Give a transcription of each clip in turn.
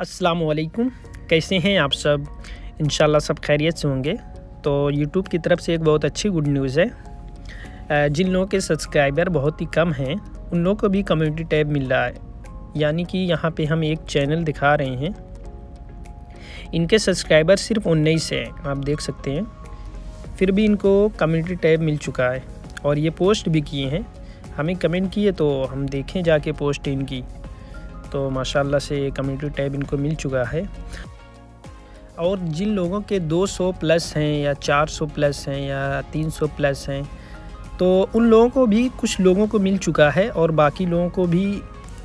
अस्सलाम वालेकुम कैसे हैं आप सब? इन सब खैरियत से होंगे। तो यूट्यूब की तरफ़ से एक बहुत अच्छी गुड न्यूज़ है। जिन लोगों के सब्सक्राइबर बहुत ही कम हैं, उन लोगों को भी कम्युनिटी टैब मिल रहा है। यानी कि यहाँ पे हम एक चैनल दिखा रहे हैं। इनके सब्सक्राइबर सिर्फ़ उन्नीस हैं, आप देख सकते हैं। फिर भी इनको कम्युनिटी टैब मिल चुका है। और ये पोस्ट भी किए हैं। हमें कमेंट किए तो हम देखें जाके पोस्ट इनकी। तो माशाल्लाह से कम्युनिटी टैब इनको मिल चुका है। और जिन लोगों के 200 प्लस हैं या 400 प्लस हैं या 300 प्लस हैं तो उन लोगों को भी कुछ लोगों को मिल चुका है और बाकी लोगों को भी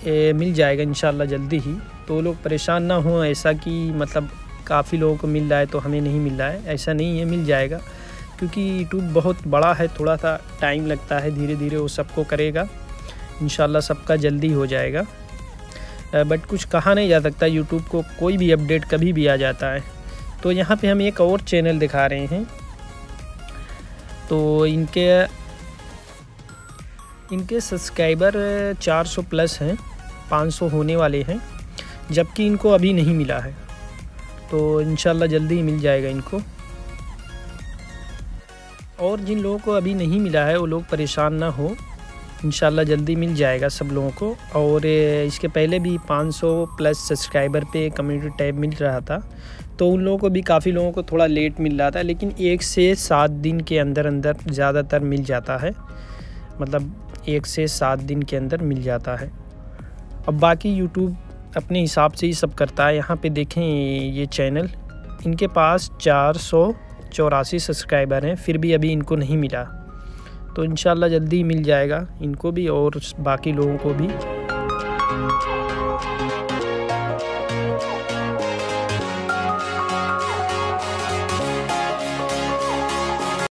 ए, मिल जाएगा इन जल्दी ही। तो लोग परेशान ना हों ऐसा कि मतलब काफ़ी लोगों को मिल रहा है तो हमें नहीं मिल रहा है। ऐसा नहीं है मिल जाएगा क्योंकि यूट्यूब बहुत बड़ा है थोड़ा सा टाइम लगता है धीरे धीरे वो सबको करेगा। इन सबका जल्दी हो जाएगा। बट कुछ कहा नहीं जा सकता यूट्यूब को कोई भी अपडेट कभी भी आ जाता है। तो यहाँ पे हम एक और चैनल दिखा रहे हैं। तो इनके इनके सब्सक्राइबर 400 प्लस हैं 500 होने वाले हैं, जबकि इनको अभी नहीं मिला है। तो इन जल्दी ही मिल जाएगा इनको। और जिन लोगों को अभी नहीं मिला है, वो लोग परेशान ना हो। इन जल्दी मिल जाएगा सब लोगों को। और इसके पहले भी 500 प्लस सब्सक्राइबर पे कम्युनिटी टैब मिल रहा था। तो उन लोगों को भी काफ़ी लोगों को थोड़ा लेट मिल रहा था, लेकिन एक से सात दिन के अंदर अंदर ज़्यादातर मिल जाता है। मतलब एक से सात दिन के अंदर मिल जाता है। अब बाकी यूट्यूब अपने हिसाब से ही सब करता है। यहाँ पे देखें ये चैनल। इनके पास चार सौ चौरासी सब्सक्राइबर हैं, फिर भी अभी इनको नहीं मिला। तो इन जल्दी मिल जाएगा। इनको भी और बाकी लोगों को भी।